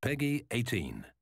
Peggy 18.